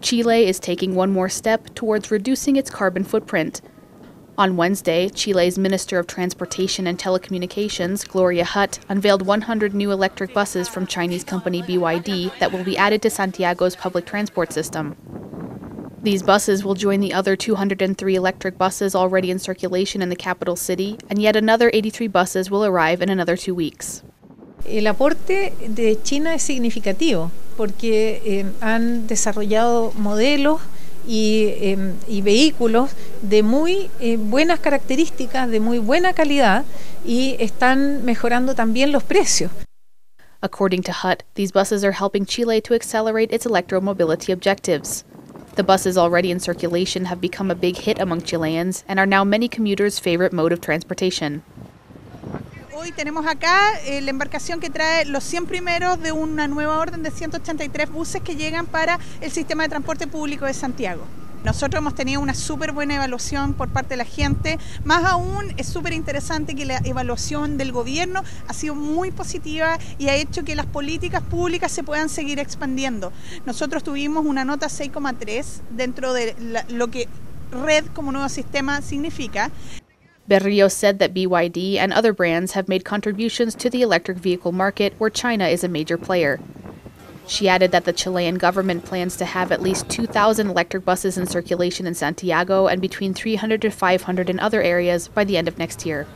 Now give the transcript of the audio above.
Chile is taking one more step towards reducing its carbon footprint. On Wednesday, Chile's Minister of Transportation and Telecommunications, Gloria Hutt, unveiled 100 new electric buses from Chinese company BYD that will be added to Santiago's public transport system. These buses will join the other 203 electric buses already in circulation in the capital city, and yet another 83 buses will arrive in another two weeks. El aporte de China es significativo porque eh, han desarrollado modelos y, eh, y, vehículos de muy eh, buenas características, de muy buena calidad y están mejorando también los precios. According to Hutt, these buses are helping Chile to accelerate its electromobility objectives. The buses already in circulation have become a big hit among Chileans and are now many commuters' favorite mode of transportation. Hoy tenemos acá eh, la embarcación que trae los 100 primeros de una nueva orden de 183 buses que llegan para el sistema de transporte público de Santiago. Nosotros hemos tenido una súper buena evaluación por parte de la gente. Más aún, es súper interesante que la evaluación del gobierno ha sido muy positiva y ha hecho que las políticas públicas se puedan seguir expandiendo. Nosotros tuvimos una nota 6,3 dentro de lo que red como nuevo sistema significa. Berrios said that BYD and other brands have made contributions to the electric vehicle market where China is a major player. She added that the Chilean government plans to have at least 2,000 electric buses in circulation in Santiago and between 300 to 500 in other areas by the end of next year.